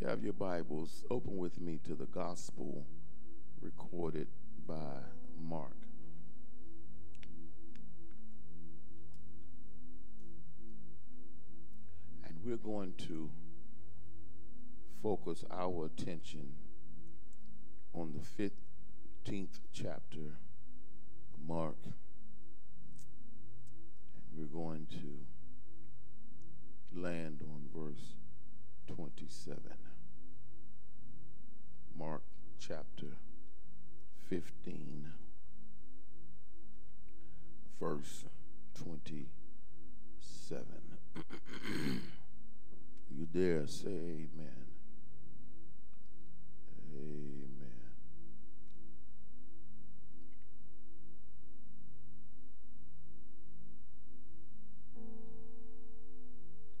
you have your Bibles, open with me to the gospel recorded by Mark. And we're going to focus our attention on the 15th chapter of Mark. And we're going to land on verse 27. Mark chapter 15, verse 27. you dare say amen. Amen.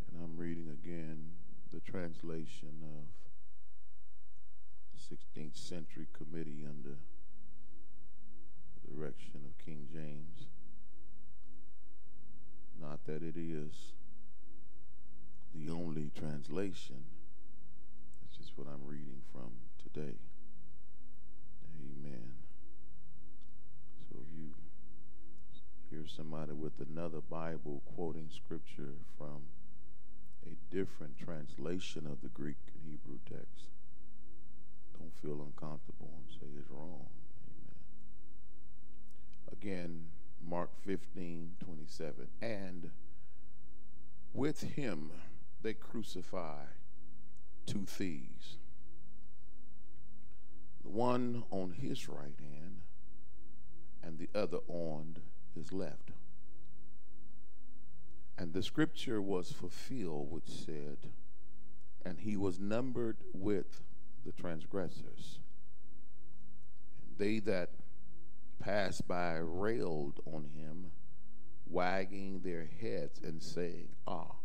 And I'm reading again the translation of 16th century committee under the direction of King James. Not that it is the only translation. That's just what I'm reading from today. Amen. So if you hear somebody with another Bible quoting scripture from a different translation of the Greek and Hebrew text, don't feel uncomfortable and say it's wrong. Amen. Again, Mark 15, 27. And with him they crucify two thieves, the one on his right hand and the other on his left. And the scripture was fulfilled, which said, And he was numbered with the transgressors. And they that passed by railed on him, wagging their heads and saying, Ah,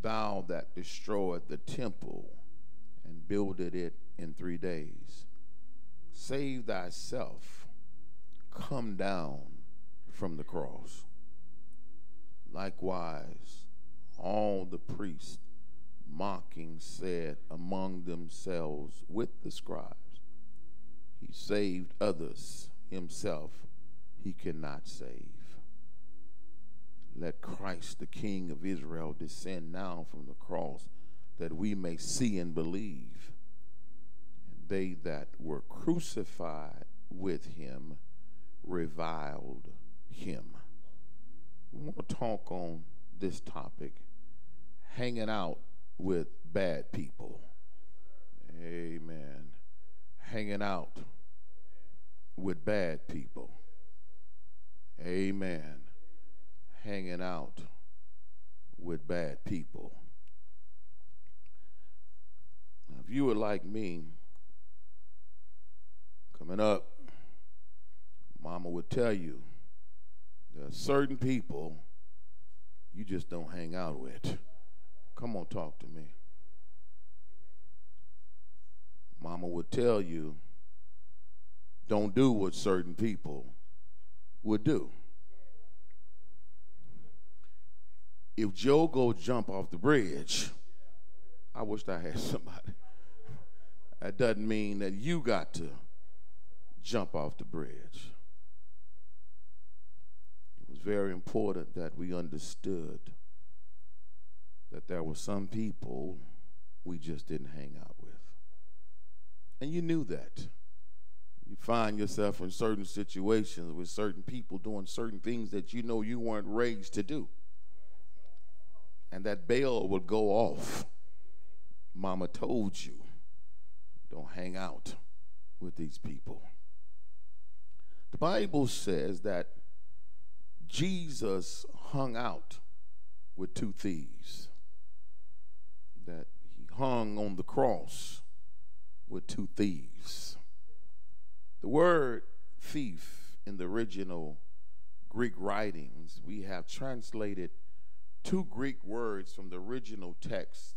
thou that destroyed the temple and builded it in three days, save thyself, come down from the cross. Likewise, all the priests mocking said among themselves with the scribes, He saved others, himself he cannot save. Let Christ, the King of Israel, descend now from the cross that we may see and believe. And they that were crucified with him reviled him. We want to talk on this topic hanging out with bad people. Amen. Hanging out with bad people. Amen. Hanging out with bad people. Now, if you were like me, coming up, Mama would tell you there are certain people you just don't hang out with. Come on, talk to me. Mama would tell you, don't do what certain people would do. If Joe go jump off the bridge, I wished I had somebody. That doesn't mean that you got to jump off the bridge. It was very important that we understood that there were some people we just didn't hang out with. And you knew that. You find yourself in certain situations with certain people doing certain things that you know you weren't raised to do. And that bell would go off. Mama told you, don't hang out with these people. The Bible says that Jesus hung out with two thieves that he hung on the cross with two thieves. The word thief in the original Greek writings, we have translated two Greek words from the original text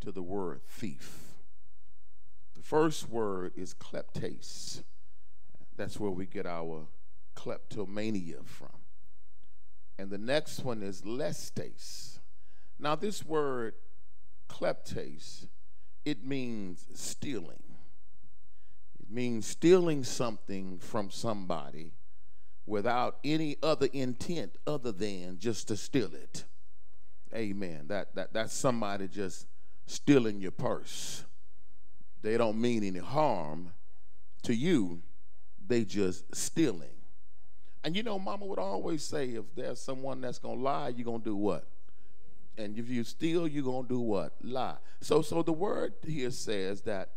to the word thief. The first word is kleptes. That's where we get our kleptomania from. And the next one is lestes. Now, this word kleptes it means stealing. It means stealing something from somebody without any other intent other than just to steal it. Amen. That, that that's somebody just stealing your purse. They don't mean any harm to you. They just stealing. And you know, mama would always say if there's someone that's gonna lie, you're gonna do what? And if you steal, you're gonna do what? Lie. So so the word here says that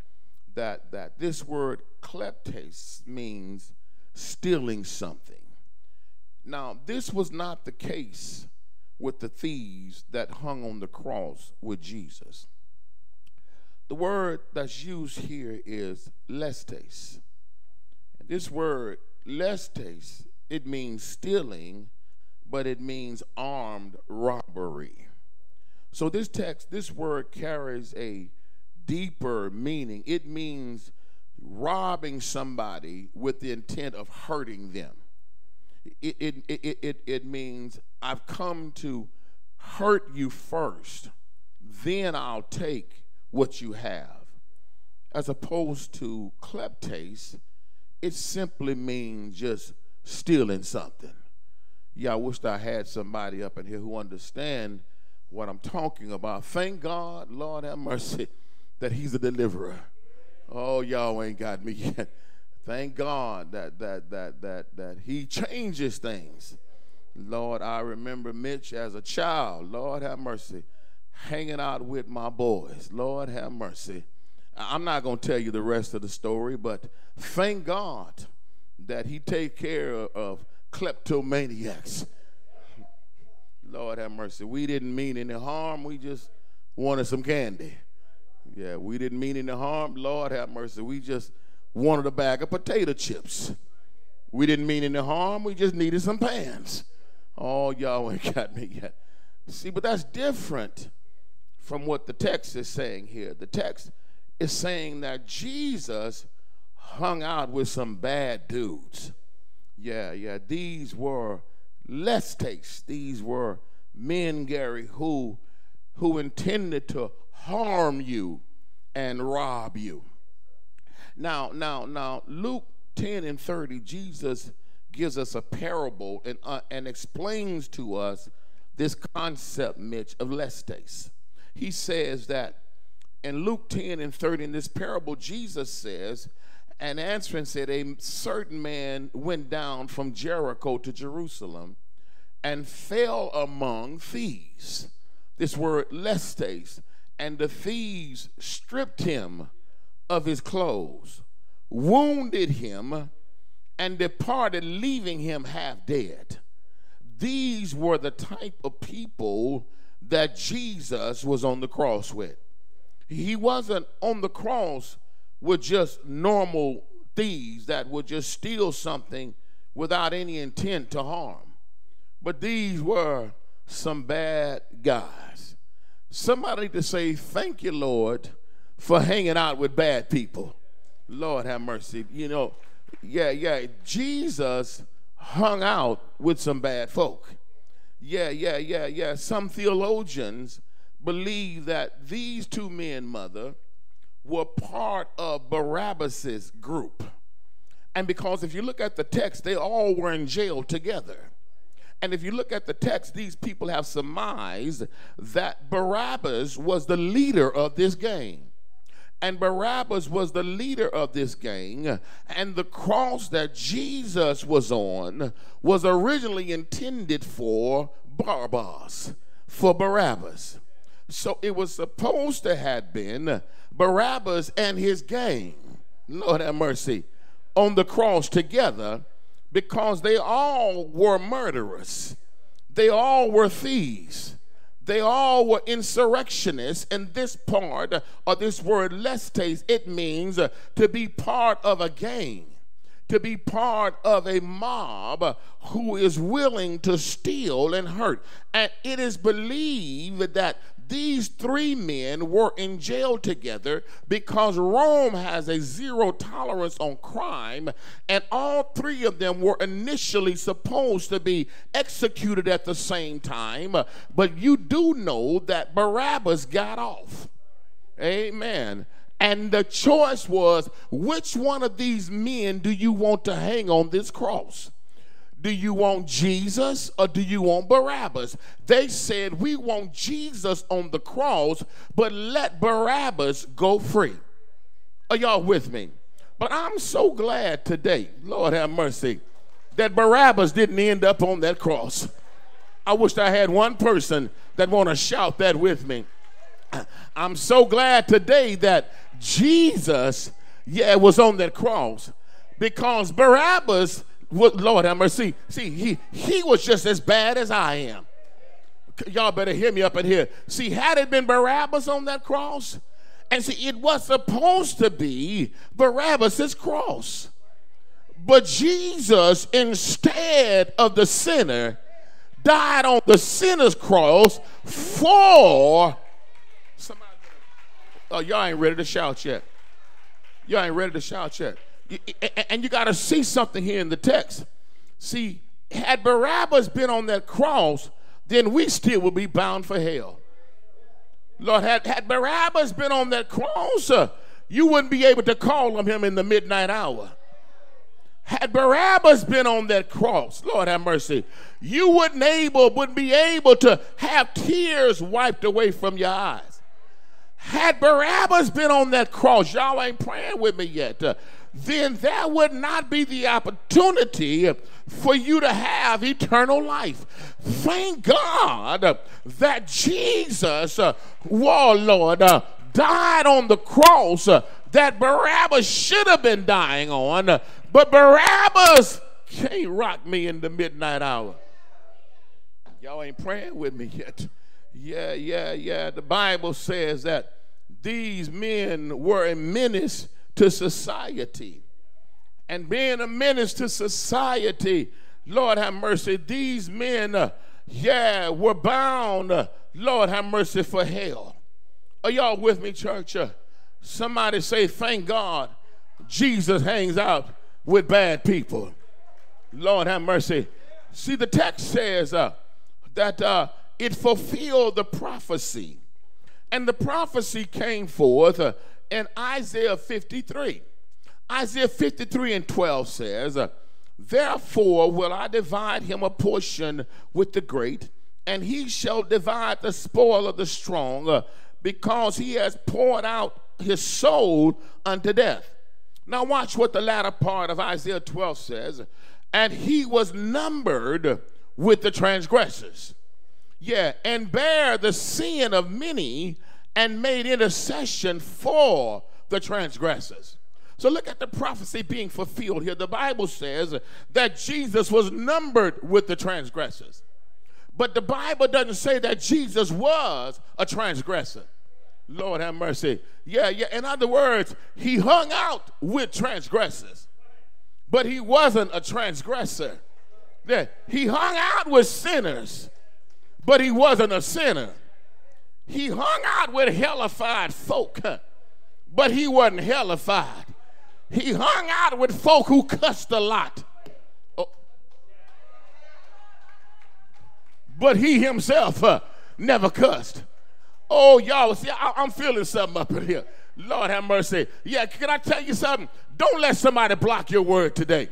that that this word kleptes means stealing something. Now, this was not the case with the thieves that hung on the cross with Jesus. The word that's used here is lestes. This word, lestes, it means stealing, but it means armed robbery. So this text, this word carries a deeper meaning. It means robbing somebody with the intent of hurting them it, it, it, it, it means I've come to hurt you first, then I'll take what you have. As opposed to kleptes, it simply means just stealing something. Yeah, I wished I had somebody up in here who understand what I'm talking about. Thank God, Lord have mercy, that He's a deliverer. Oh, y'all ain't got me yet. Thank God that that that that that He changes things. Lord, I remember Mitch as a child. Lord have mercy, hanging out with my boys. Lord have mercy. I'm not going to tell you the rest of the story, but thank God that He take care of kleptomaniacs. Lord have mercy. We didn't mean any harm. We just wanted some candy. Yeah, we didn't mean any harm. Lord have mercy. We just wanted a bag of potato chips. We didn't mean any harm. We just needed some pans. Oh, y'all ain't got me yet. See, but that's different from what the text is saying here. The text is saying that Jesus hung out with some bad dudes. Yeah, yeah. These were lestes. These were men, Gary, who who intended to harm you and rob you. Now, now, now, Luke 10 and 30, Jesus gives us a parable and, uh, and explains to us this concept, Mitch, of lestes. He says that in Luke 10 and 30, in this parable, Jesus says, and answering said, A certain man went down from Jericho to Jerusalem and fell among thieves. This word lestes. And the thieves stripped him of his clothes, wounded him, and departed, leaving him half dead. These were the type of people that Jesus was on the cross with. He wasn't on the cross with just normal thieves that would just steal something without any intent to harm. But these were some bad guys. Somebody to say, Thank you, Lord, for hanging out with bad people. Lord have mercy. You know, yeah, yeah. Jesus hung out with some bad folk. Yeah, yeah, yeah, yeah. Some theologians believe that these two men, mother, were part of Barabbas's group. And because if you look at the text, they all were in jail together. And if you look at the text, these people have surmised that Barabbas was the leader of this gang. And Barabbas was the leader of this gang. And the cross that Jesus was on was originally intended for Barabbas, for Barabbas. So it was supposed to have been Barabbas and his gang, Lord have mercy, on the cross together because they all were murderers. They all were thieves. They all were insurrectionists, and this part of this word lestes, it means to be part of a gang, to be part of a mob who is willing to steal and hurt. And it is believed that these three men were in jail together because Rome has a zero tolerance on crime, and all three of them were initially supposed to be executed at the same time. But you do know that Barabbas got off. Amen. And the choice was which one of these men do you want to hang on this cross? Do you want Jesus or do you want Barabbas? They said, We want Jesus on the cross, but let Barabbas go free. Are y'all with me? But I'm so glad today, Lord have mercy, that Barabbas didn't end up on that cross. I wish I had one person that want to shout that with me. I'm so glad today that Jesus, yeah, was on that cross because Barabbas, Lord have mercy, see, he, he was just as bad as I am. Y'all better hear me up in here. See, had it been Barabbas on that cross, and see, it was supposed to be Barabbas' cross. But Jesus, instead of the sinner, died on the sinner's cross for somebody. Oh, y'all ain't ready to shout yet. Y'all ain't ready to shout yet. And you got to see something here in the text. See, had Barabbas been on that cross, then we still would be bound for hell. Lord, had, had Barabbas been on that cross, uh, you wouldn't be able to call on him in the midnight hour. Had Barabbas been on that cross, Lord have mercy, you wouldn't able wouldn't be able to have tears wiped away from your eyes. Had Barabbas been on that cross, y'all ain't praying with me yet. Uh, then there would not be the opportunity for you to have eternal life. Thank God that Jesus, uh, Lord, uh, died on the cross uh, that Barabbas should have been dying on, uh, but Barabbas can't rock me in the midnight hour. Y'all ain't praying with me yet. Yeah, yeah, yeah. The Bible says that these men were a menace to society. And being a menace to society, Lord have mercy, these men, uh, yeah, were bound, uh, Lord have mercy, for hell. Are y'all with me, church? Uh, somebody say, thank God Jesus hangs out with bad people. Lord have mercy. See, the text says uh, that uh, it fulfilled the prophecy. And the prophecy came forth uh, in Isaiah 53. Isaiah 53 and 12 says, Therefore will I divide him a portion with the great, and he shall divide the spoil of the strong, uh, because he has poured out his soul unto death. Now, watch what the latter part of Isaiah 12 says. And he was numbered with the transgressors. Yeah, and bear the sin of many and made intercession for the transgressors. So look at the prophecy being fulfilled here. The Bible says that Jesus was numbered with the transgressors. But the Bible doesn't say that Jesus was a transgressor. Lord have mercy. Yeah, yeah. In other words, he hung out with transgressors, but he wasn't a transgressor. Yeah, he hung out with sinners, but he wasn't a sinner. He hung out with hellified folk, but he wasn't hellified. He hung out with folk who cussed a lot. Oh. But he himself uh, never cussed. Oh, y'all, see, I, am feeling something up in here. Lord have mercy. Yeah, can I tell you something? Don't let somebody block your word today.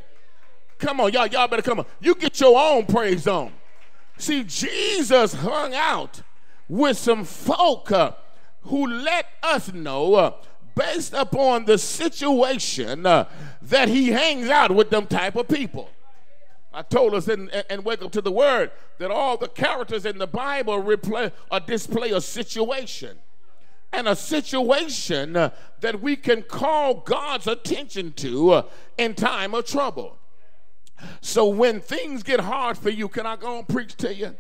Come on, y'all, y'all better come on. You get your own praise on. See, Jesus hung out with some folk uh, who let us know, uh, based upon the situation, uh, that he hangs out with them type of people. I told us in, Wake Up to the Word that all the characters in the Bible replay or display a situation. And a situation uh, that we can call God's attention to uh, in time of trouble. So when things get hard for you, can I go and preach to you?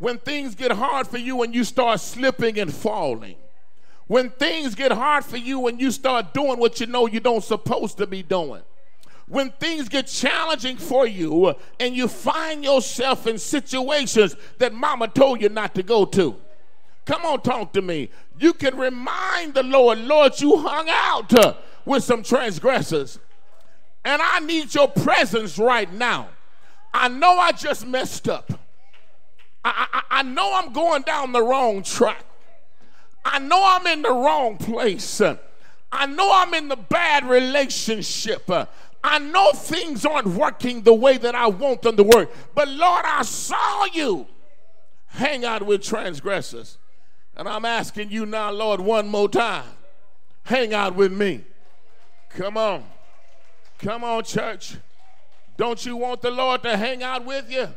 when things get hard for you and you start slipping and falling, when things get hard for you and you start doing what you know you don't supposed to be doing, when things get challenging for you and you find yourself in situations that mama told you not to go to. Come on, talk to me. You can remind the Lord, Lord, you hung out with some transgressors. And I need your presence right now. I know I just messed up. I, I, I know I'm going down the wrong track. I know I'm in the wrong place. I know I'm in the bad relationship. I know things aren't working the way that I want them to work. But Lord, I saw you hang out with transgressors. And I'm asking you now, Lord, one more time hang out with me. Come on. Come on, church. Don't you want the Lord to hang out with you?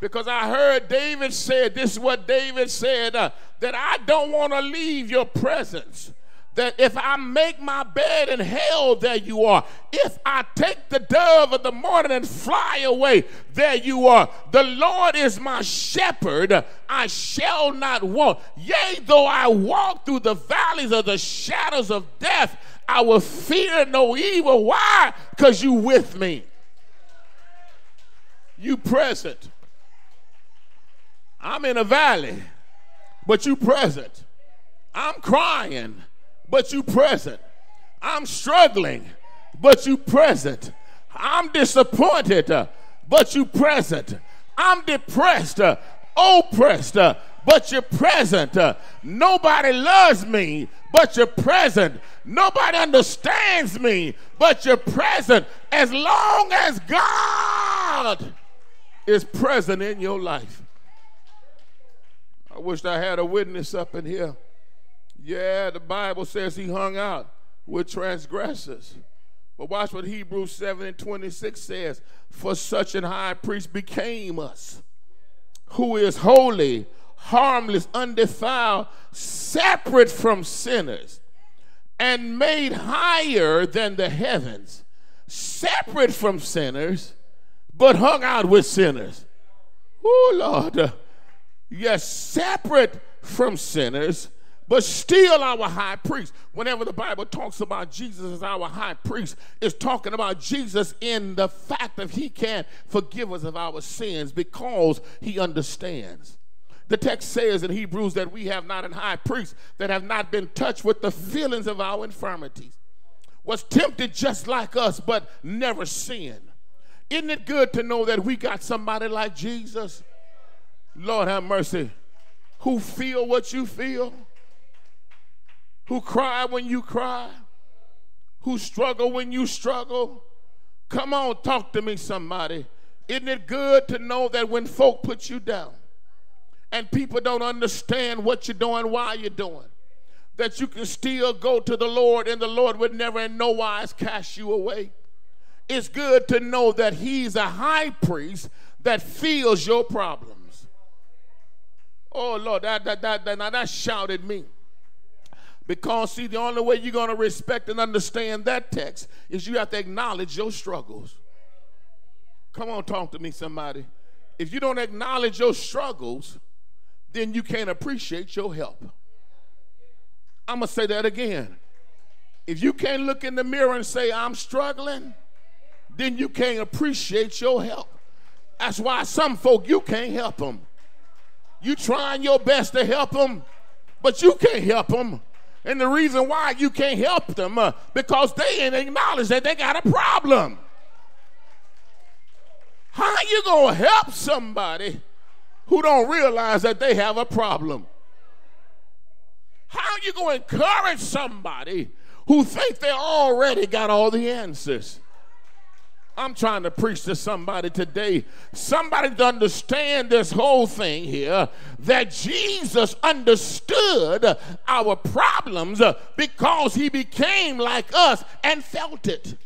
Because I heard David said, this is what David said, uh, that I don't want to leave your presence that if I make my bed in hell, there you are. If I take the dove of the morning and fly away, there you are. The Lord is my shepherd, I shall not want. Yea, though I walk through the valleys of the shadows of death, I will fear no evil. Why? Because you with me. You present. I'm in a valley, but you present. I'm crying but you present. I'm struggling, but you present. I'm disappointed, but you present. I'm depressed, oppressed, but you're present. Nobody loves me, but you're present. Nobody understands me, but you're present. As long as God is present in your life. I wish I had a witness up in here. Yeah, the Bible says he hung out with transgressors. But watch what Hebrews 7 and 26 says. For such an high priest became us, who is holy, harmless, undefiled, separate from sinners, and made higher than the heavens, separate from sinners, but hung out with sinners. Oh, Lord. Yes, separate from sinners but still our high priest. Whenever the Bible talks about Jesus as our high priest, it's talking about Jesus in the fact that he can forgive us of our sins because he understands. The text says in Hebrews that we have not an high priest that have not been touched with the feelings of our infirmities, was tempted just like us, but never sinned. Isn't it good to know that we got somebody like Jesus? Lord have mercy, who feel what you feel who cry when you cry, who struggle when you struggle. Come on, talk to me, somebody. Isn't it good to know that when folk put you down and people don't understand what you're doing, why you're doing, that you can still go to the Lord and the Lord would never in no wise cast you away? It's good to know that He's a high priest that feels your problems. Oh, Lord, that, that, that, that, now that shouted me. Because, see, the only way you're going to respect and understand that text is you have to acknowledge your struggles. Come on, talk to me, somebody. If you don't acknowledge your struggles, then you can't appreciate your help. I'm going to say that again. If you can't look in the mirror and say, I'm struggling, then you can't appreciate your help. That's why some folk, you can't help them. You trying your best to help them, but you can't help them and the reason why you can't help them uh, because they ain't acknowledge that they got a problem. How you gonna help somebody who don't realize that they have a problem? How are you gonna encourage somebody who think they already got all the answers? I'm trying to preach to somebody today. Somebody to understand this whole thing here that Jesus understood our problems because he became like us and felt it.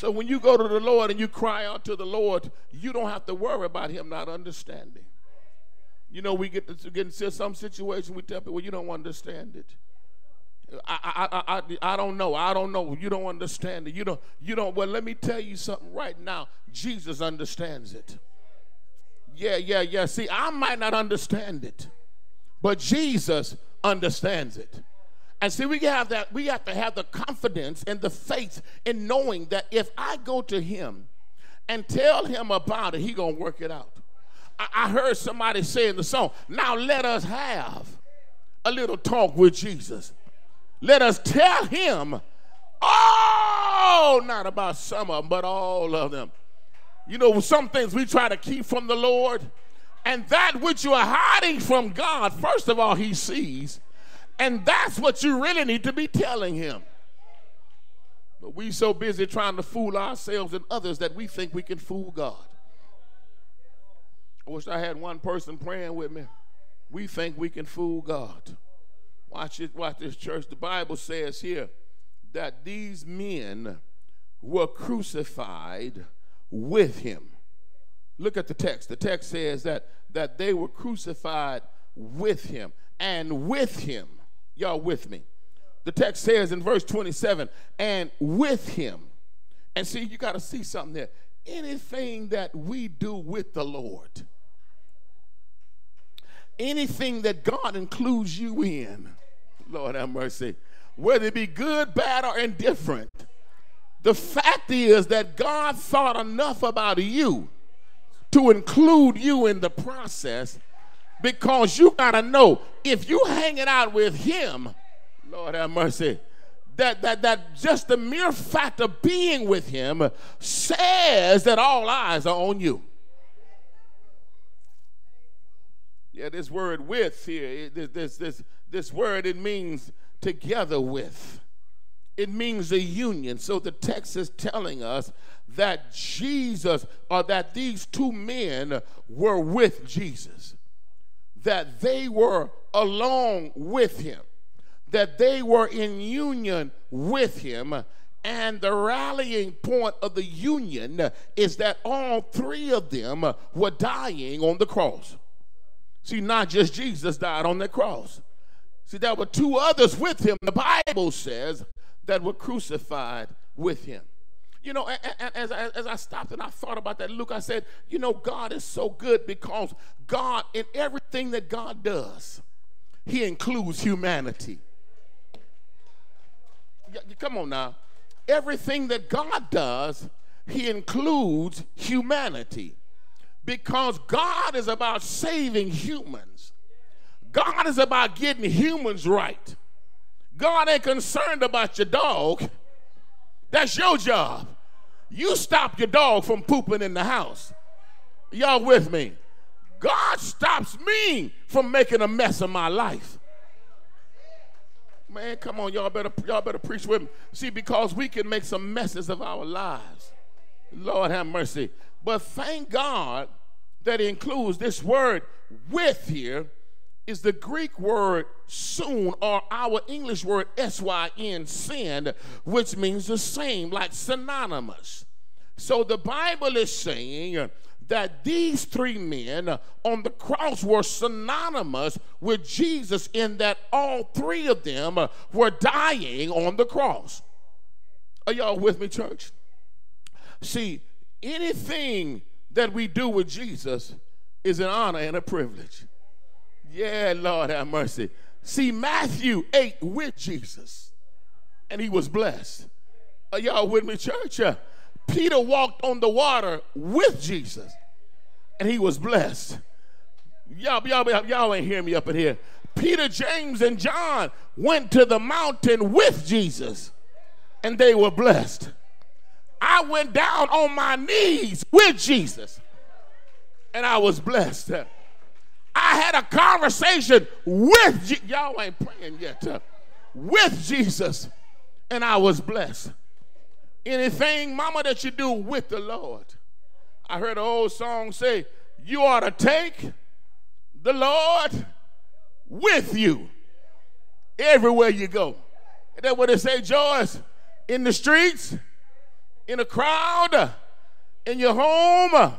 So when you go to the Lord and you cry out to the Lord, you don't have to worry about him not understanding. You know, we get to get into some situation, we tell people, well, you don't understand it. I, I, I, I don't know. I don't know. You don't understand it. You don't, you don't. Well, let me tell you something right now. Jesus understands it. Yeah, yeah, yeah. See, I might not understand it, but Jesus understands it. And see, we have that, we have to have the confidence and the faith in knowing that if I go to him and tell him about it, he gonna work it out. I, I heard somebody say in the song, now let us have a little talk with Jesus. Let us tell him all, not about some of them, but all of them. You know, some things we try to keep from the Lord. And that which you are hiding from God, first of all, He sees. And that's what you really need to be telling Him. But we so busy trying to fool ourselves and others that we think we can fool God. I wish I had one person praying with me. We think we can fool God. Watch it, watch this church. The Bible says here that these men were crucified with him. Look at the text. The text says that that they were crucified with him and with him. Y'all with me? The text says in verse 27, and with him. And see, you got to see something there. Anything that we do with the Lord, anything that God includes you in, Lord have mercy, whether it be good, bad, or indifferent, the fact is that God thought enough about you to include you in the process because you got to know if you hanging out with him, Lord have mercy, that, that, that just the mere fact of being with him says that all eyes are on you. Yeah, this word with here, this, this, this word, it means together with. It means a union. So the text is telling us that Jesus, or that these two men were with Jesus, that they were along with him, that they were in union with him. And the rallying point of the union is that all three of them were dying on the cross. See, not just Jesus died on the cross. See, there were two others with him, the Bible says, that were crucified with him. You know, as, as, as I stopped and I thought about that, Luke, I said, you know, God is so good because God, in everything that God does, He includes humanity. Come on now. Everything that God does, He includes humanity because God is about saving humans. God is about getting humans right. God ain't concerned about your dog. That's your job. You stop your dog from pooping in the house. Y'all with me? God stops me from making a mess of my life. Man, come on, y'all better y'all better preach with me. See, because we can make some messes of our lives. Lord have mercy. But thank God that includes this word with here is the Greek word soon or our English word S-Y-N, sin, which means the same, like synonymous. So the Bible is saying that these three men on the cross were synonymous with Jesus in that all three of them were dying on the cross. Are y'all with me, church? See, anything that we do with Jesus is an honor and a privilege. Yeah, Lord have mercy. See, Matthew ate with Jesus and he was blessed. Are y'all with me, church? Uh, Peter walked on the water with Jesus and he was blessed. Y'all, y'all, y'all ain't hearing me up in here. Peter, James, and John went to the mountain with Jesus and they were blessed. I went down on my knees with Jesus and I was blessed. I had a conversation with Je- y'all ain't praying yet uh, with Jesus, and I was blessed. Anything, mama, that you do with the Lord. I heard an old song say, "You ought to take the Lord with you everywhere you go." And that what they say, Joyce? In the streets, in a crowd, in your home,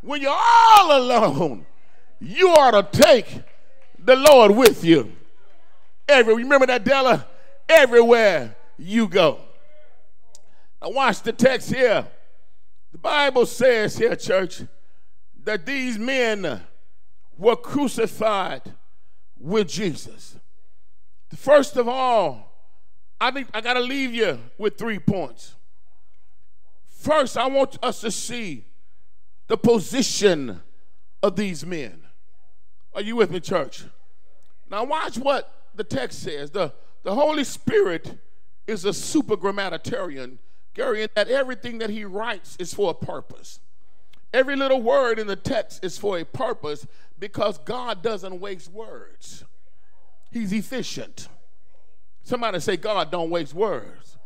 when you're all alone you ought to take the Lord with you. Every remember that Della? Everywhere you go. Now watch the text here. The Bible says here, church, that these men were crucified with Jesus. First of all, I think I gotta leave you with three points. First, I want us to see the position of these men. Are you with me, church? Now, watch what the text says. The, the Holy Spirit is a super grammatarian, Gary, that everything that he writes is for a purpose. Every little word in the text is for a purpose because God doesn't waste words. He's efficient. Somebody say, God don't waste words.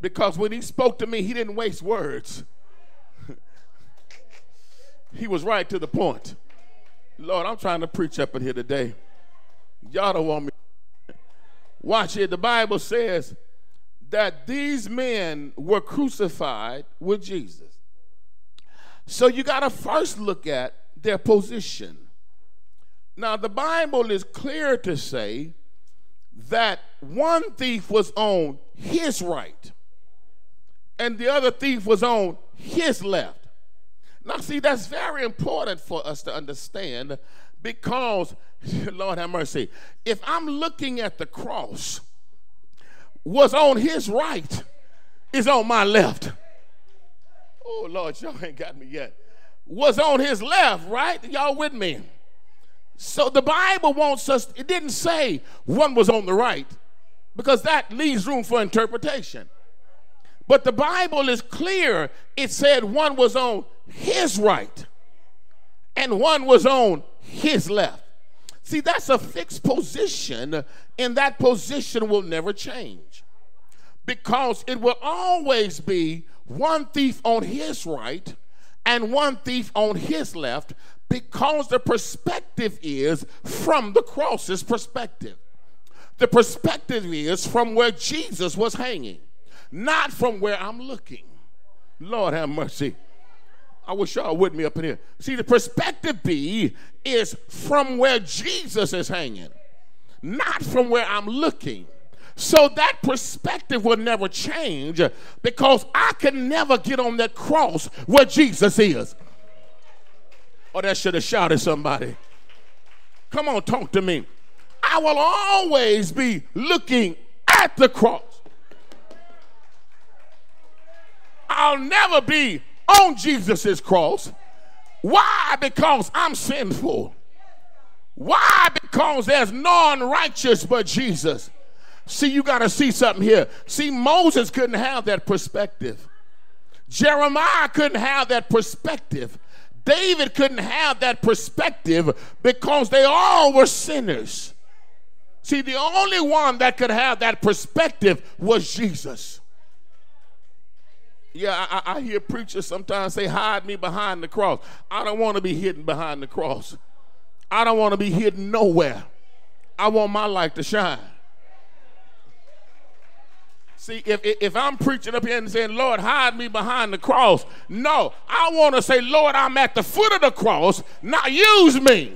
Because when he spoke to me, he didn't waste words. he was right to the point. Lord, I'm trying to preach up in here today. Y'all don't want me. Watch it. The Bible says that these men were crucified with Jesus. So you got to first look at their position. Now, the Bible is clear to say that one thief was on his right and the other thief was on his left. Now, see, that's very important for us to understand because, Lord have mercy, if I'm looking at the cross, what's on his right is on my left. Oh, Lord, y'all ain't got me yet. Was on his left, right? Y'all with me? So the Bible wants us, it didn't say one was on the right because that leaves room for interpretation. But the Bible is clear. It said one was on his right and one was on his left. See, that's a fixed position, and that position will never change because it will always be one thief on his right and one thief on his left because the perspective is from the cross's perspective. The perspective is from where Jesus was hanging, not from where I'm looking. Lord have mercy. I wish y'all with me up in here. See, the perspective B is from where Jesus is hanging, not from where I'm looking. So that perspective will never change because I can never get on that cross where Jesus is. Oh, that should have shouted somebody. Come on, talk to me. I will always be looking at the cross. I'll never be on Jesus' cross. Why? Because I'm sinful. Why? Because there's none righteous but Jesus. See, you got to see something here. See, Moses couldn't have that perspective. Jeremiah couldn't have that perspective. David couldn't have that perspective because they all were sinners. See, the only one that could have that perspective was Jesus. Yeah, I, I, hear preachers sometimes say, hide me behind the cross. I don't want to be hidden behind the cross. I don't want to be hidden nowhere. I want my light to shine. See, if, if I'm preaching up here and saying, Lord, hide me behind the cross, no, I want to say, Lord, I'm at the foot of the cross, now use me.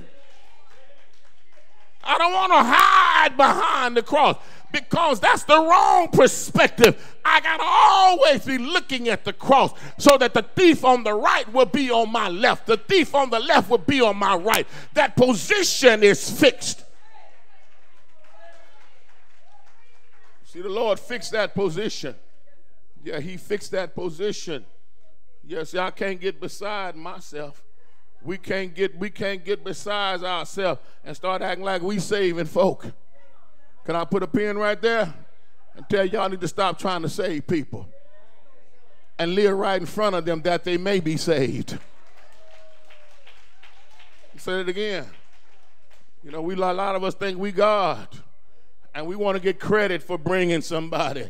I don't want to hide behind the cross because that's the wrong perspective. I got to always be looking at the cross so that the thief on the right will be on my left, the thief on the left will be on my right. That position is fixed. See, the Lord fixed that position. Yeah, He fixed that position. Yes, I can't get beside myself. We can't get we can't get besides ourselves and start acting like we saving folk. Can I put a pin right there and tell y'all need to stop trying to save people and live right in front of them that they may be saved. Say it again. You know, we a lot of us think we God and we want to get credit for bringing somebody.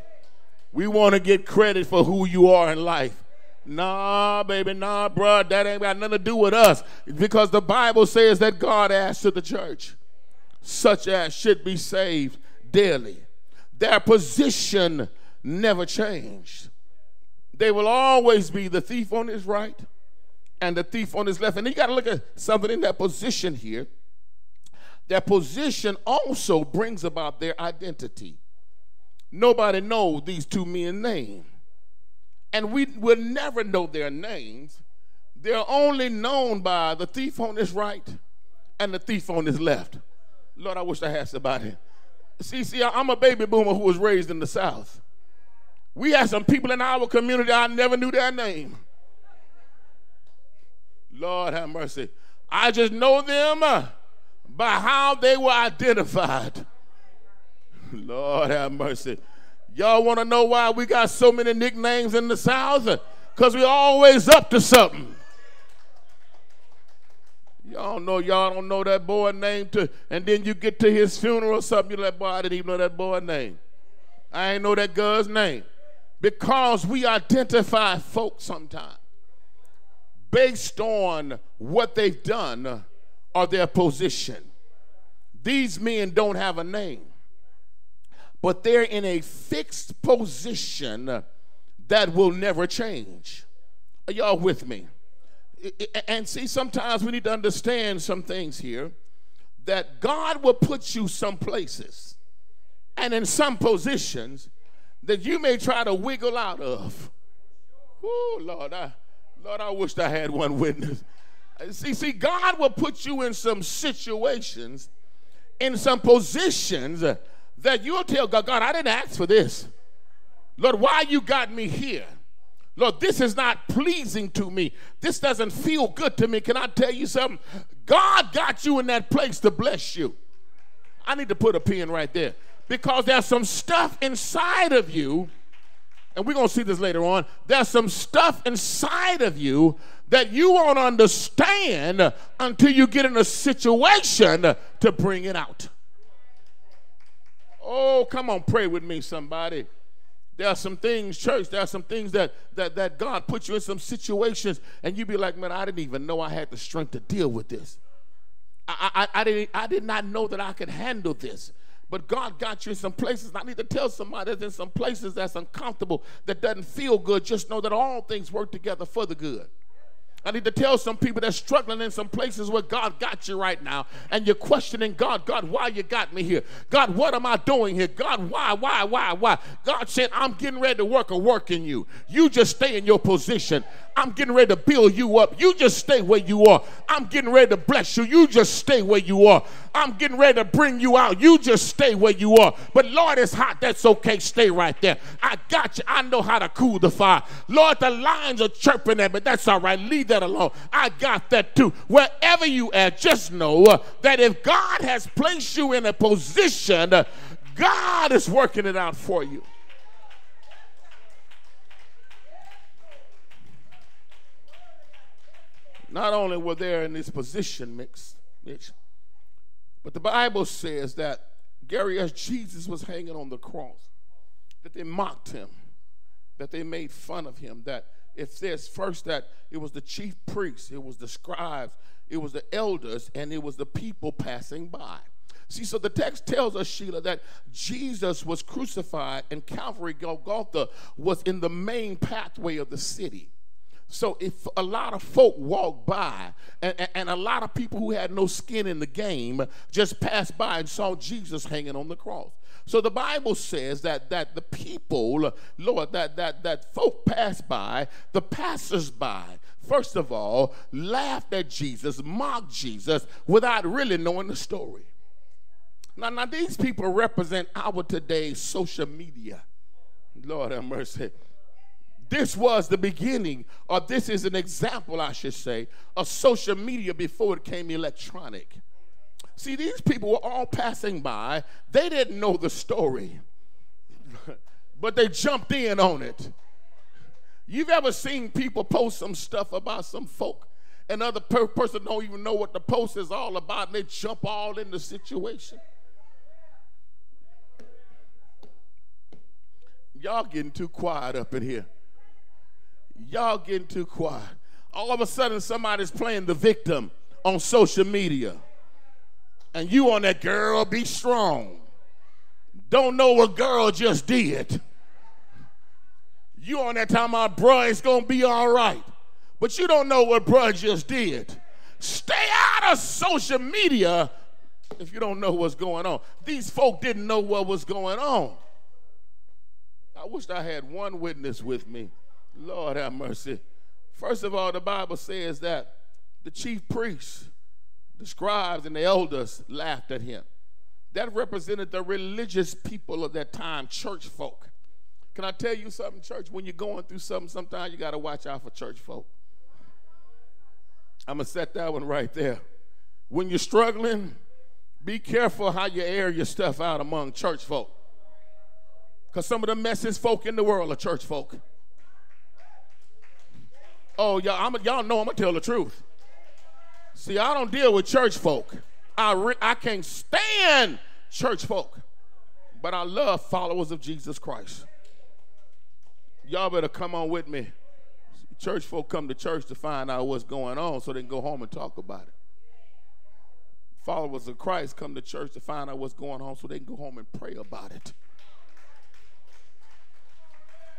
We want to get credit for who you are in life. Nah, baby, nah, bruh, that ain't got nothing to do with us. Because the Bible says that God asked to the church, such as should be saved daily. Their position never changed. They will always be the thief on his right and the thief on his left. And you got to look at something in that position here. Their position also brings about their identity. Nobody knows these two men's name. And we will never know their names. They're only known by the thief on his right and the thief on his left. Lord, I wish I had somebody. See, see, I'm a baby boomer who was raised in the South. We had some people in our community, I never knew their name. Lord have mercy. I just know them. Uh, by how they were identified. Lord have mercy. Y'all want to know why we got so many nicknames in the South? Because we're always up to something. Y'all know y'all don't know that boy name to, and then you get to his funeral or something, you're like, boy, I didn't even know that boy name. I ain't know that girl's name. Because we identify folks sometimes based on what they've done or their position. These men don't have a name, but they're in a fixed position that will never change. Are y'all with me? And see, sometimes we need to understand some things here that God will put you some places and in some positions that you may try to wiggle out of. Oh, Lord, I, Lord, I wished I had one witness. Uh, see, see, God will put you in some situations, in some positions uh, that you'll tell God, God, I didn't ask for this. Lord, why you got me here? Lord, this is not pleasing to me. This doesn't feel good to me. Can I tell you something? God got you in that place to bless you. I need to put a pin right there because there's some stuff inside of you, and we're going to see this later on. There's some stuff inside of you that you won't understand until you get in a situation to bring it out. Oh, come on, pray with me, somebody. There are some things, church, there are some things that, that, that God put you in some situations, and you be like, man, I didn't even know I had the strength to deal with this. I, I, I, didn't, I did not know that I could handle this. But God got you in some places. I need to tell somebody that's in some places that's uncomfortable, that doesn't feel good. Just know that all things work together for the good. I need to tell some people that's struggling in some places where God got you right now, and you're questioning God, God, why you got me here? God, what am I doing here? God, why, why, why, why? God said, I'm getting ready to work a work in you. You just stay in your position. I'm getting ready to build you up. You just stay where you are. I'm getting ready to bless you. You just stay where you are. I'm getting ready to bring you out. You just stay where you are. But Lord, it's hot. That's okay. Stay right there. I got you. I know how to cool the fire. Lord, the lions are chirping at me. That's all right. Leave that alone. I got that too. Wherever you at, just know uh, that if God has placed you in a position, uh, God is working it out for you. not only were they in this position, Mitch, but the Bible says that Gary, as Jesus was hanging on the cross, that they mocked him, that they made fun of him, that it says first that it was the chief priests, it was the scribes, it was the elders, and it was the people passing by. See, so the text tells us, Sheila, that Jesus was crucified and Calvary Golgotha was in the main pathway of the city. So if a lot of folk walked by and, and, a lot of people who had no skin in the game just passed by and saw Jesus hanging on the cross. So the Bible says that that the people, Lord, that that that folk passed by, the passers-by, first of all, laughed at Jesus, mocked Jesus without really knowing the story. Now, now these people represent our today's social media. Lord have mercy. This was the beginning, or this is an example, I should say, of social media before it came electronic. See, these people were all passing by. They didn't know the story, but they jumped in on it. You've ever seen people post some stuff about some folk, and other per- person don't even know what the post is all about, and they jump all in the situation? Y'all getting too quiet up in here. Y'all getting too quiet. All of a sudden, somebody's playing the victim on social media. And you on that girl, be strong. Don't know what girl just did. You on that time, my bro, it's gonna be all right. But you don't know what bro just did. Stay out of social media if you don't know what's going on. These folk didn't know what was going on. I wish I had one witness with me. Lord have mercy. First of all, the Bible says that the chief priests, the scribes, and the elders laughed at him. That represented the religious people of that time, church folk. Can I tell you something, church? When you're going through something, sometimes you got to watch out for church folk. I'm going to set that one right there. When you're struggling, be careful how you air your stuff out among church folk. Because some of the messiest folk in the world are church folk. Oh, y'all, I'm, y'all know I'm going to tell the truth. See, I don't deal with church folk. I, re- I can't stand church folk, but I love followers of Jesus Christ. Y'all better come on with me. Church folk come to church to find out what's going on so they can go home and talk about it. Followers of Christ come to church to find out what's going on so they can go home and pray about it.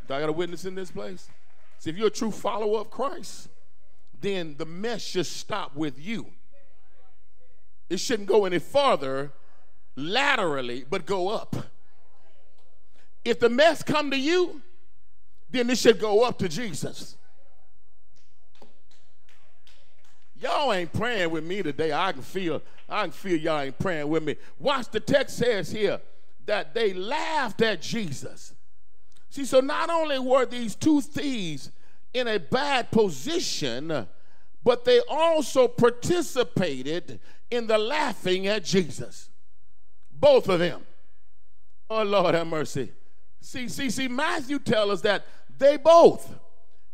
Do I got a witness in this place? See, if you're a true follower of Christ, then the mess should stop with you. It shouldn't go any farther laterally, but go up. If the mess come to you, then it should go up to Jesus. Y'all ain't praying with me today. I can feel, I can feel y'all ain't praying with me. Watch the text says here that they laughed at Jesus. See, so not only were these two thieves in a bad position, but they also participated in the laughing at Jesus. Both of them. Oh, Lord have mercy. See, see, see, Matthew tells us that they both.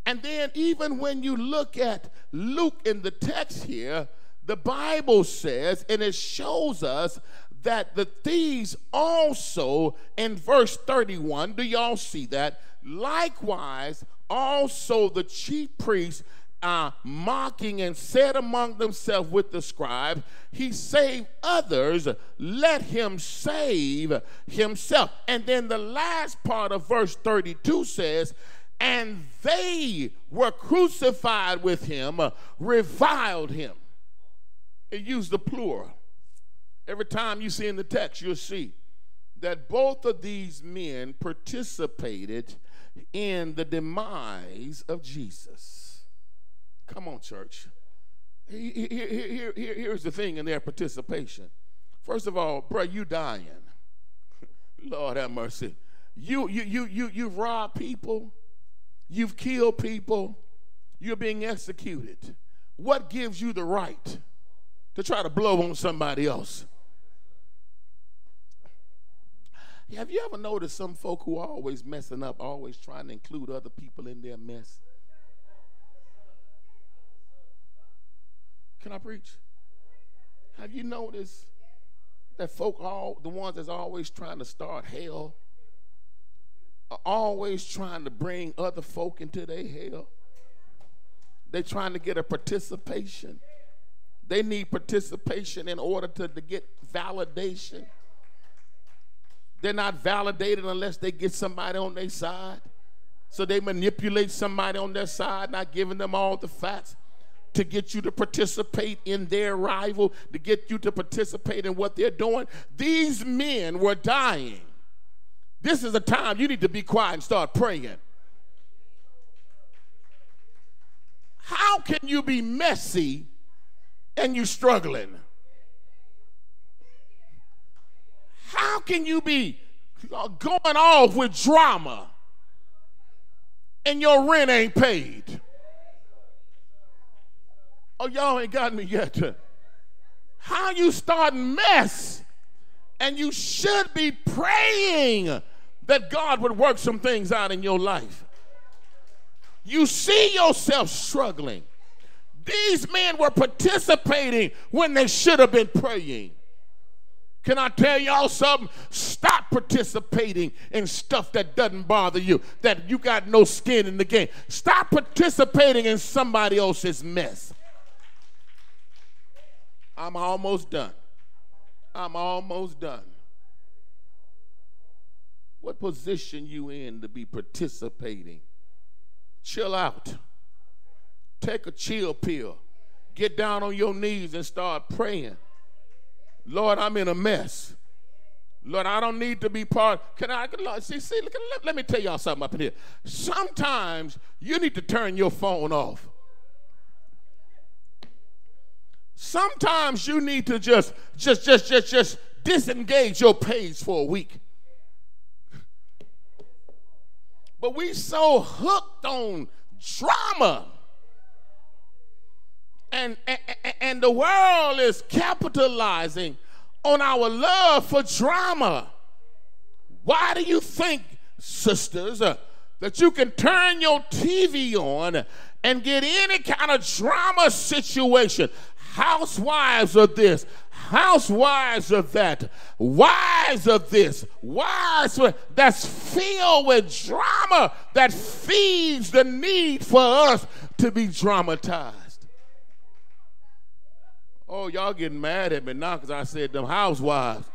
And then, even when you look at Luke in the text here, the Bible says, and it shows us that the thieves also, in verse 31, do y'all see that? Likewise, also the chief priests uh, mocking and said among themselves with the scribe, He saved others, let him save himself. And then the last part of verse 32 says, And they were crucified with him, reviled him. It used the plural. Every time you see in the text, you'll see that both of these men participated in the demise of Jesus. Come on, church. Here, here, here, here's the thing in their participation. First of all, bro, you dying. Lord have mercy. You, you, you, you, you've robbed people. You've killed people. You're being executed. What gives you the right to try to blow on somebody else? Have you ever noticed some folk who are always messing up, always trying to include other people in their mess? Can I preach? Have you noticed that folk, all the ones that's always trying to start hell, are always trying to bring other folk into their hell? They're trying to get a participation. They need participation in order to, to get validation. They're not validated unless they get somebody on their side. So they manipulate somebody on their side, not giving them all the facts to get you to participate in their rival, to get you to participate in what they're doing. These men were dying. This is a time you need to be quiet and start praying. How can you be messy and you struggling? How can you be uh, going off with drama and your rent ain't paid? Oh, y'all ain't got me yet. How you starting mess and you should be praying that God would work some things out in your life. You see yourself struggling. These men were participating when they should have been praying. Can I tell y'all something? Stop participating in stuff that doesn't bother you, that you got no skin in the game. Stop participating in somebody else's mess. I'm almost done. I'm almost done. What position you in to be participating? Chill out. Take a chill pill. Get down on your knees and start praying. Lord, I'm in a mess. Lord, I don't need to be part. Can I Lord, see? See, look, let, let me tell y'all something up in here. Sometimes you need to turn your phone off. Sometimes you need to just, just, just, just, just disengage your page for a week. But we so hooked on drama and, and, and the world is capitalizing on our love for drama. Why do you think, sisters, uh, that you can turn your TV on and get any kind of drama situation? housewives of this, housewives of that, wives of this, wives of, that's filled with drama that feeds the need for us to be dramatized. Oh, y'all getting mad at me now because I said them housewives.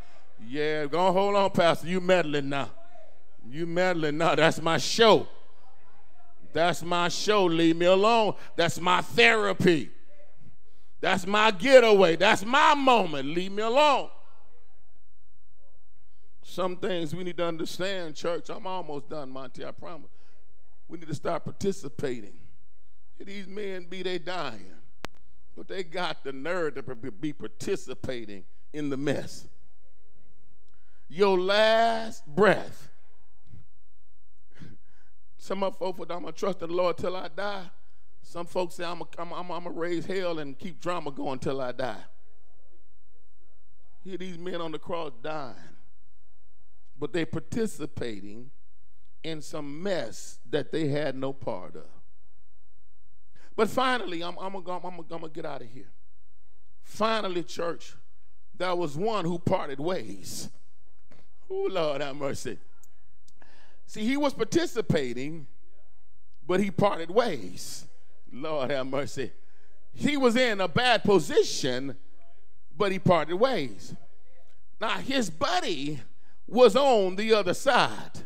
Yeah, go hold on, Pastor. You meddling now. You meddling now. That's my show. That's my show. Leave me alone. That's my therapy. That's my getaway. That's my moment. Leave me alone. Some things we need to understand, church. I'm almost done, Monty, I promise. We need to start participating. These men be they dying, but they got the nerve to be participating in the mess. Your last breath. Some of folks, I'm going to trust in the Lord till I die. Some folks say, I'm going to raise hell and keep drama going till I die. Hear these men on the cross dying, but they participating in some mess that they had no part of. But finally, I'm, I'm going to get out of here. Finally, church, there was one who parted ways. Oh, Lord have mercy. See, he was participating, but he parted ways. Lord have mercy. He was in a bad position, but he parted ways. Now, his buddy was on the other side,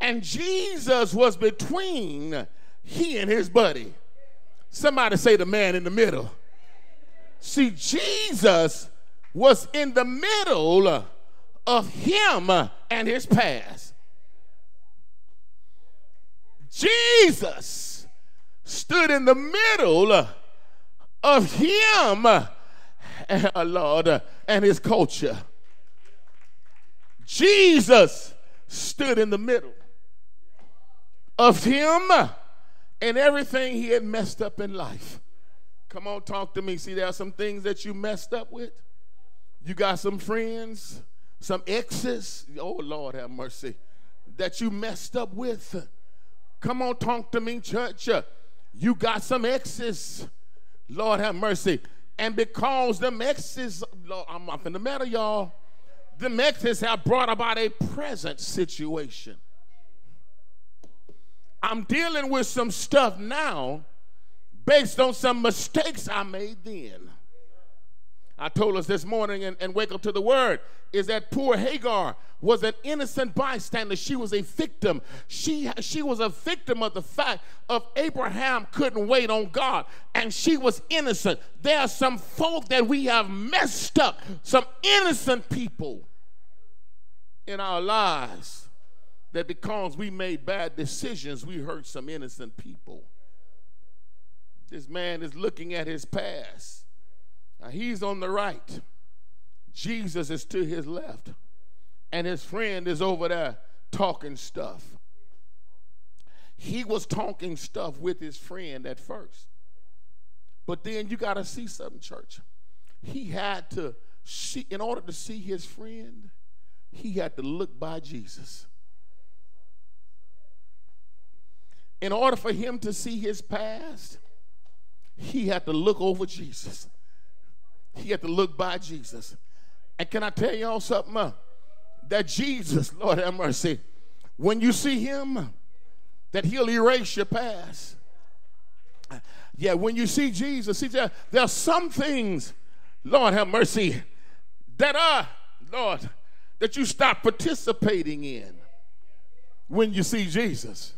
and Jesus was between he and his buddy. Somebody say the man in the middle. See, Jesus was in the middle of him and his past. Jesus stood in the middle of him, Lord, and his culture. Jesus stood in the middle of him and everything he had messed up in life. Come on, talk to me. See, there are some things that you messed up with. You got some friends, some exes. Oh, Lord, have mercy. That you messed up with. Come on, talk to me, church. You got some exes. Lord, have mercy. And because them exes, Lord, I'm up in the matter, y'all. The exes have brought about a present situation. I'm dealing with some stuff now based on some mistakes I made then. I told us this morning and, and wake up to the word is that poor Hagar was an innocent bystander. She was a victim. She, she was a victim of the fact of Abraham couldn't wait on God and she was innocent. There are some folk that we have messed up, some innocent people in our lives that because we made bad decisions, we hurt some innocent people. This man is looking at his past. Now he's on the right, Jesus is to his left, and his friend is over there talking stuff. He was talking stuff with his friend at first. But then you got to see something, church. He had to see, in order to see his friend, he had to look by Jesus. In order for him to see his past, he had to look over Jesus. He had to look by Jesus. And can I tell y'all something? Uh, that Jesus, Lord have mercy, when you see him, that he'll erase your past. Yeah, when you see Jesus, see there, there are some things, Lord have mercy, that are, Lord, that you stop participating in when you see Jesus.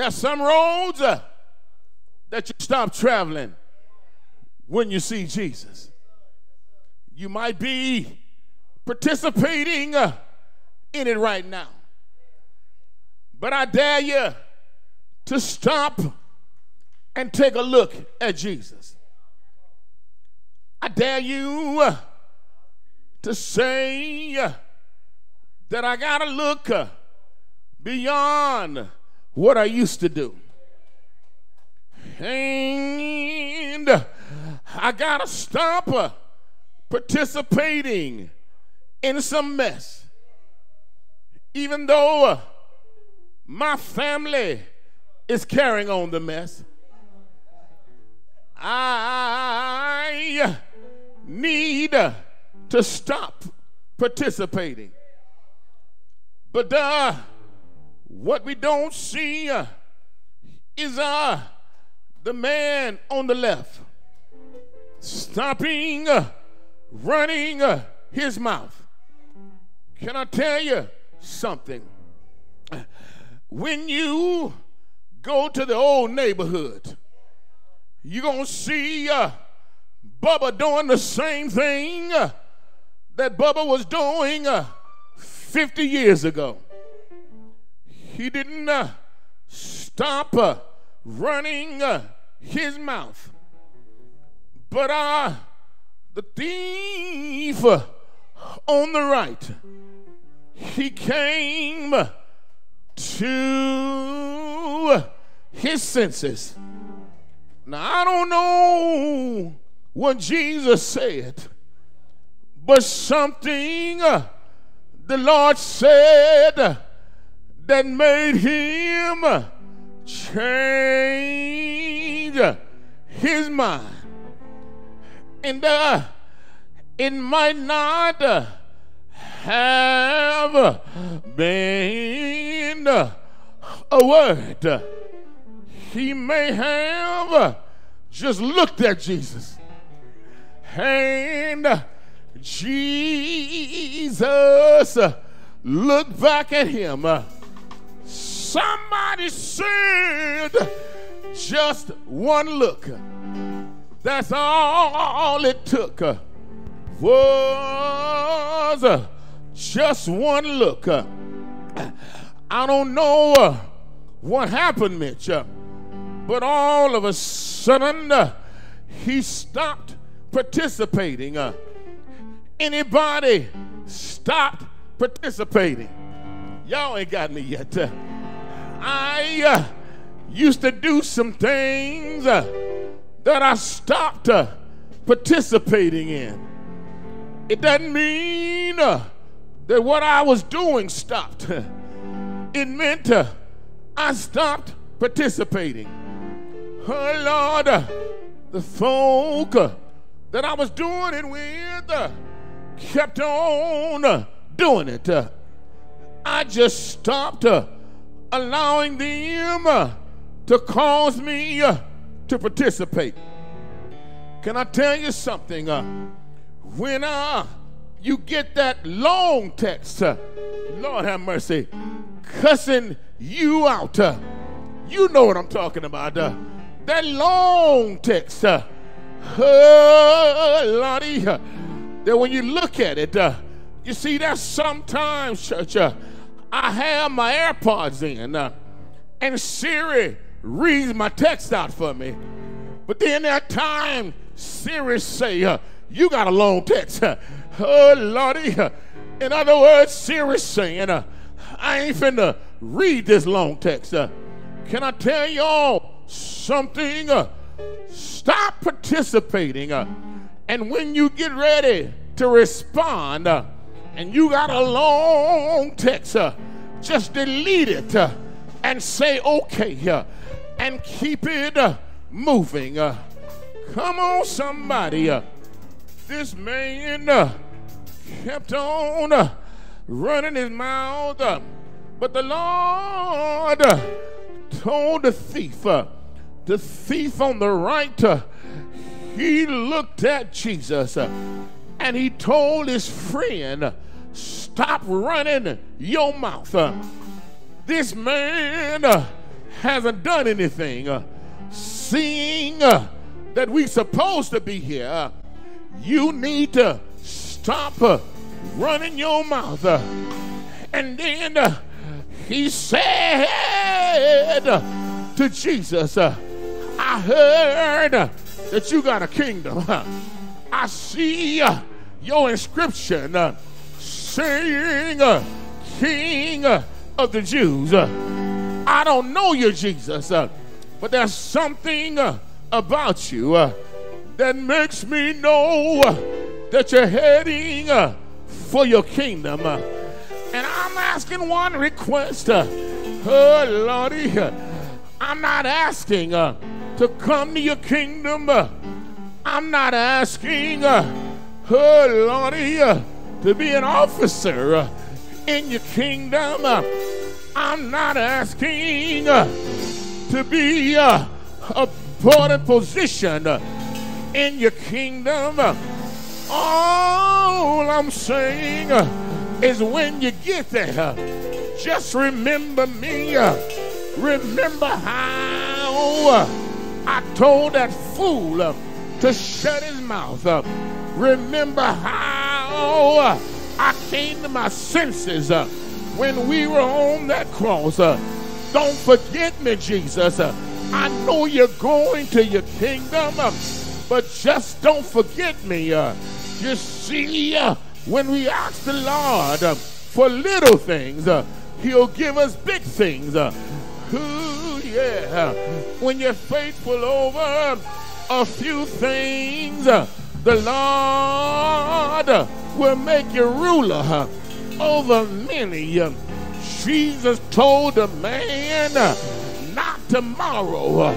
There's some roads uh, that you stop traveling when you see Jesus. You might be participating uh, in it right now. But I dare you to stop and take a look at Jesus. I dare you uh, to say that I got to look beyond what I used to do. And I got to stop uh, participating in some mess. Even though uh, my family is carrying on the mess, I, need to stop participating. But uh, what we don't see uh, is uh, the man on the left stopping, uh, running uh, his mouth. Can I tell you something? When you go to the old neighborhood, you're going to see uh, Bubba doing the same thing uh, that Bubba was doing uh, 50 years ago. He didn't uh, stop uh, running uh, his mouth. But uh, the thief on the right, he came to his senses. Now, I don't know what Jesus said, but something the Lord said that made him change his mind. And uh, it might not have been a word. He may have just looked at Jesus. And Jesus looked back at him. Somebody said, just one look. That's all it took. Uh, was uh, just one look. Uh, I don't know what happened, Mitch, but all of a sudden he stopped participating. Anybody stopped participating? Y'all ain't got me yet. I uh, used to do some things uh, that I stopped uh, participating in. It doesn't mean uh, that what I was doing stopped. It meant uh, I stopped participating. Oh Lord, uh, the folk that I was doing it with kept on doing it. I just stopped allowing them to cause me uh, to participate. Can I tell you something? Uh, when uh, you get that long text, uh, Lord have mercy, cussing you out, you know what I'm talking about. That long text, uh, Lottie, that when you look at it, you see that sometimes, church, I have my AirPods in, uh, and Siri reads my text out for me. But then that time, Siri say, uh, "You got a long text." oh lordy! In other words, Siri saying, uh, "I ain't finna read this long text." Uh, can I tell y'all something? Uh, stop participating, uh, and when you get ready to respond and you got a long text, uh, just delete it uh, and say okay uh, and keep it uh, moving. Uh. come on, somebody. Uh. this man uh, kept on running his mouth, but the Lord told the thief, the thief on the right, he looked at Jesus and he told his friend, Stop running your mouth. Uh, this man uh, hasn't done anything. Uh, seeing uh, that we're supposed to be here, uh, you need to stop uh, running your mouth. and then he said to Jesus, I heard that you got a kingdom. I see your inscription saying King of the Jews. I don't know you, Jesus, but there's something about you that makes me know that you're heading for your kingdom. and I'm asking one request. oh, Lordy, I'm not asking to come to your kingdom. I'm not asking oh Lordy, to be an officer in your kingdom. I'm not asking to be a important position in your kingdom. All I'm saying is when you get there, just remember me. Remember how I told that fool to shut his mouth up. Remember how Uh, I came to my senses uh, when we were on that cross. Uh, don't forget me, Jesus. I know you're going to your kingdom, but just don't forget me. You see, when we ask the Lord for little things, He'll give us big things. Ooh, yeah. When you're faithful over a few things, the Lord will make you ruler over many. Uh, Jesus told the man, uh, not tomorrow, uh,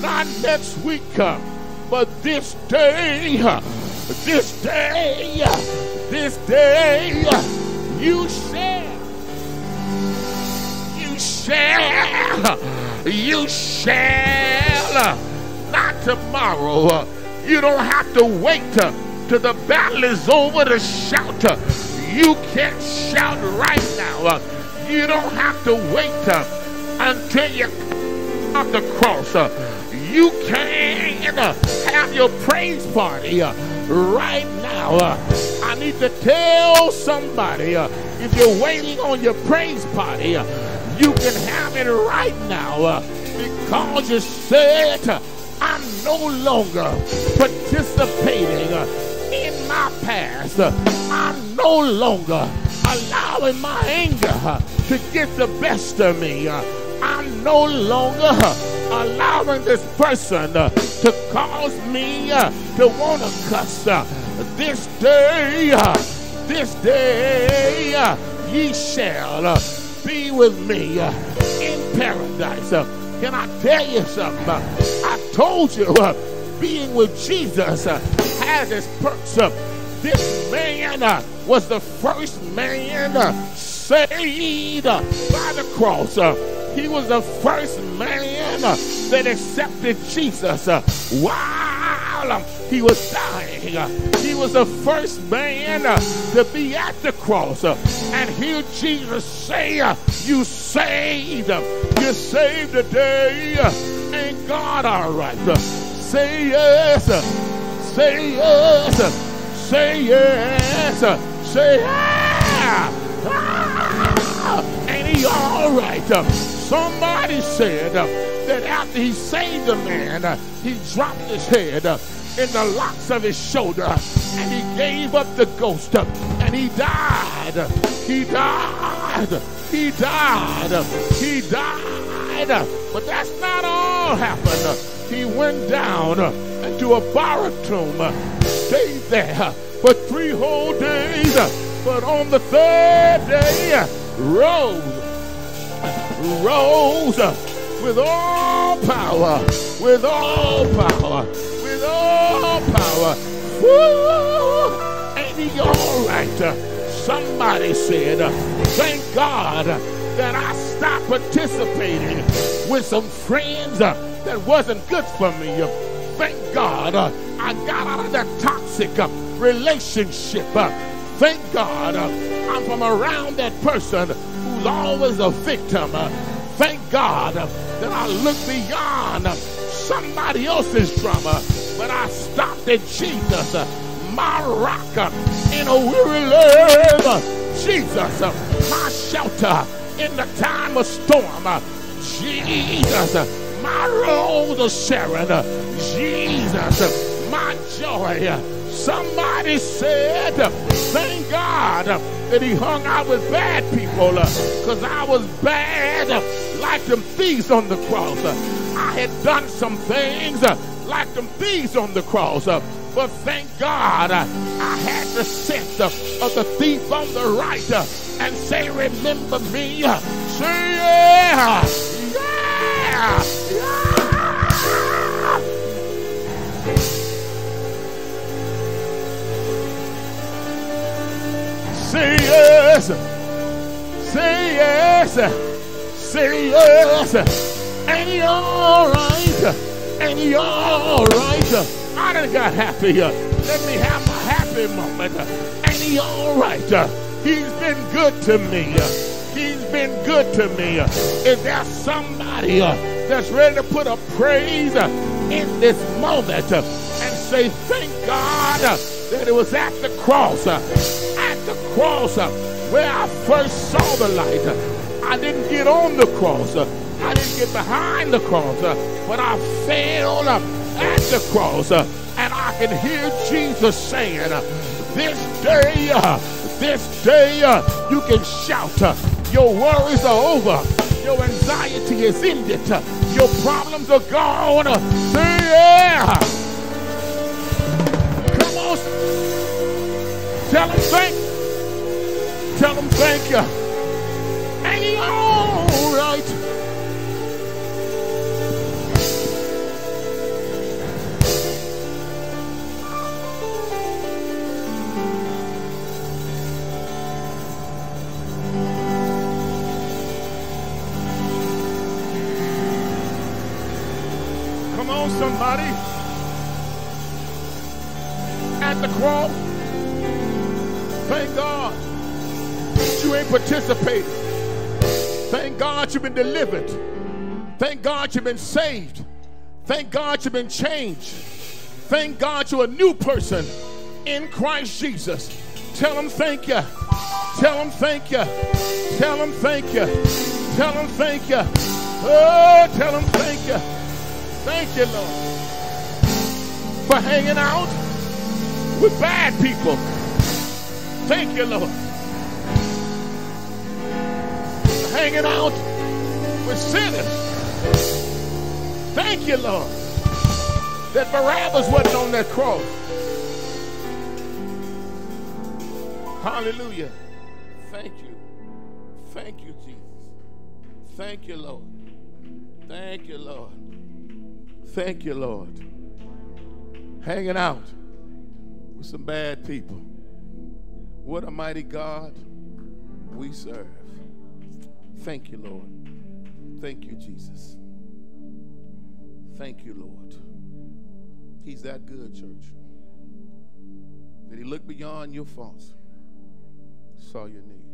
not next week, but this day, this day, this day, you shall You shall, you shall, not tomorrow. You don't have to wait till the battle is over to shout. You can't shout right now. You don't have to wait uh, until you off the cross. You can have your praise party uh, right now. Uh, I need to tell somebody if you're waiting on your praise party, you can have it right now uh, because you said, I'm no longer participating uh, in my past. Uh, I'm no longer allowing my anger uh, to get the best of me. Uh, I'm no longer uh, allowing this person to cause me to want to cuss. This day, this day, ye shall be with me uh, in paradise. Uh, can I tell you something? Uh, I told you being with Jesus has its perks. This man uh, was the first man uh, saved uh, by the cross. He was the first man that accepted Jesus while he was dying. He was the first man to be at the cross. And hear Jesus say, You saved. You saved today. Ain't God all right? Say yes. Say yes. Say yes. Say yeah. Ah. Ain't he all right? Somebody said that after he saved the man, he dropped his head in the locks of his shoulder and he gave up the ghost and he died. He died. He died. He died. But that's not all happened. He went down into a tomb, stayed there for three whole days, but on the third day rose, rose with all power, with all power with all power. Woo! Ain't he all right? Somebody said, thank God that I stopped participating with some friends that wasn't good for me. Thank God uh, I got out of that toxic uh, relationship. Uh, thank God I'm from around that person who's always a victim. Thank God that I look beyond somebody else's drama but I stopped at Jesus, my rock in a weary land. Jesus, my shelter in the time of storm. Jesus, my rose of Sharon. Jesus, my joy. Somebody said, thank God that he hung out with bad people because I was bad like them thieves on the cross. I had done some things like them thieves on the cross. But thank God I had the uh, of the thief on the right and say, Remember me. Say, Yeah, yeah, yeah. Say yes. Say yes. Say yes. And you're all right. And you're all right. I done got happy. Let me have my happy moment. And you're all right. He's been good to me. He's been good to me. Is there somebody that's ready to put a praise in this moment and say, Thank God that it was at the cross, the cross uh, where I first saw the light. I didn't get on the cross, uh, I didn't get behind the cross, uh, but I fell at the cross. And I can hear Jesus saying, This day, this day, you can shout. Your worries are over. Your anxiety is ended. Your problems are gone. Yeah. Come on. Tell him thank. Tell him thank you. And all right. Come on, somebody. At the cross. Participating. Thank God you've been delivered. Thank God you've been saved. Thank God you've been changed. Thank God you're a new person in Christ Jesus. Tell him thank you. Tell him thank you. Tell him thank you. Tell him thank you. Oh, tell him thank you. Thank you, Lord, for hanging out with bad people. Thank you, Lord, hanging out with sinners. Thank you, Lord, that Barabbas wasn't on that cross. Hallelujah. Thank you. Thank you, Jesus. Thank you, Lord. Thank you, Lord. Thank you, Lord. Hanging out with some bad people. What a mighty God we serve. Thank you, Lord. Thank you, Jesus. Thank you, Lord. He's that good, church. That He looked beyond your faults, saw your needs.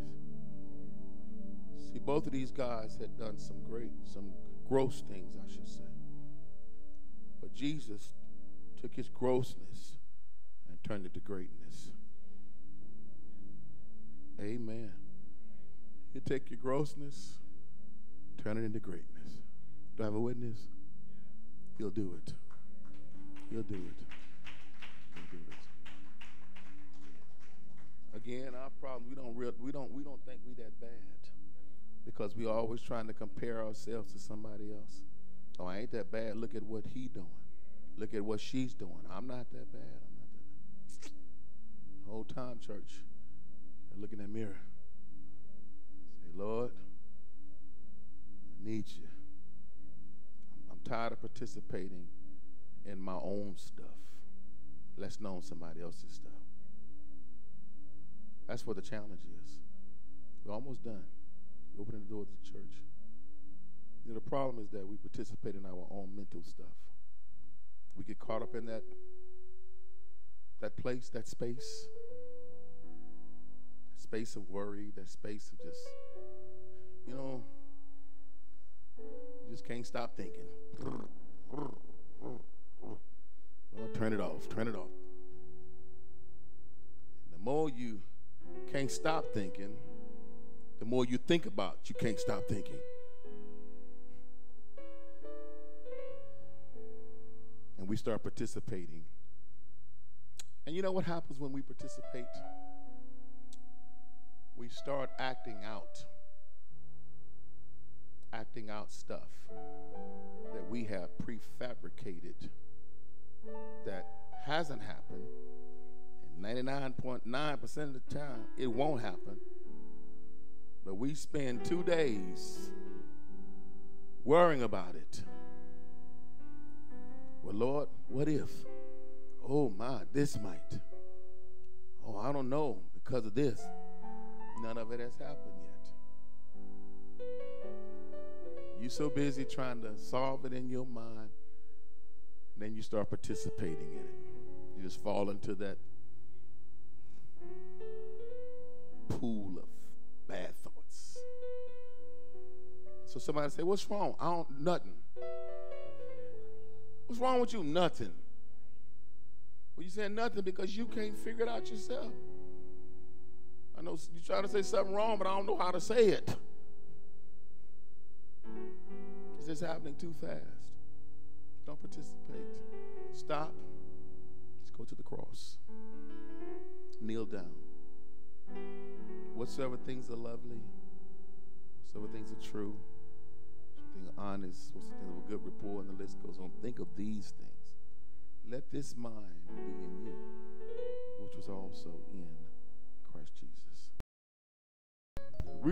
See, both of these guys had done some great, some gross things, I should say. But Jesus took his grossness and turned it to greatness. Amen. You take your grossness, turn it into greatness. Do I have a witness? He'll do it. He'll do it. He'll do it. Again, our problem we don't real, we don't we don't think we that bad because we're always trying to compare ourselves to somebody else. Oh, I ain't that bad. Look at what he doing. Look at what she's doing. I'm not that bad. I'm not that bad. The whole time, church, look in that mirror. Lord, I need you. I'm, I'm tired of participating in my own stuff. Let's know somebody else's stuff. That's what the challenge is. We're almost done. We're opening the door to the church. You know, the problem is that we participate in our own mental stuff. We get caught up in that that place, that space, that space of worry, that space of just, you know, you just can't stop thinking. Lord, turn it off, turn it off. And the more you can't stop thinking, the more you think about, you can't stop thinking. And we start participating. And you know what happens when we participate? We start acting out. Acting out stuff that we have prefabricated that hasn't happened. And 99.9% of the time, it won't happen. But we spend two days worrying about it. Well, Lord, what if? Oh, my, this might. Oh, I don't know because of this. None of it has happened You're so busy trying to solve it in your mind, then you start participating in it. You just fall into that pool of bad thoughts. So somebody say, "What's wrong?" I don't nothing. What's wrong with you? Nothing. Well, you saying nothing because you can't figure it out yourself. I know you're trying to say something wrong, but I don't know how to say it. It's happening too fast. Don't participate. Stop. Let's go to the cross. Kneel down. Whatsoever things are lovely, whatsoever things are true, whatsoever honest, whatsoever things of a good rapport, and the list goes on. Think of these things. Let this mind be in you, which was also in Christ Jesus.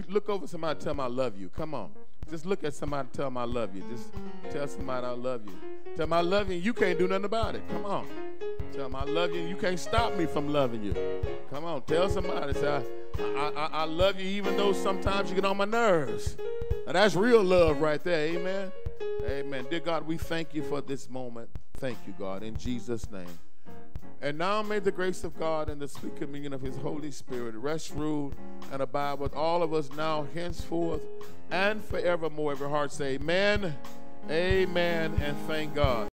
Look over somebody, tell them I love you. Come on. Just look at somebody, tell them I love you. Just tell somebody I love you. Tell them I love you, you can't do nothing about it. Come on. Tell them I love you, you can't stop me from loving you. Come on, tell somebody, say, I, I, I love you even though sometimes you get on my nerves. Now that's real love right there. Amen. Amen. Dear God, we thank you for this moment. Thank you, God, in Jesus' name. And now may the grace of God and the sweet communion of his Holy Spirit rest, rule, and abide with all of us now, henceforth, and forevermore. Every heart say amen, amen, and thank God.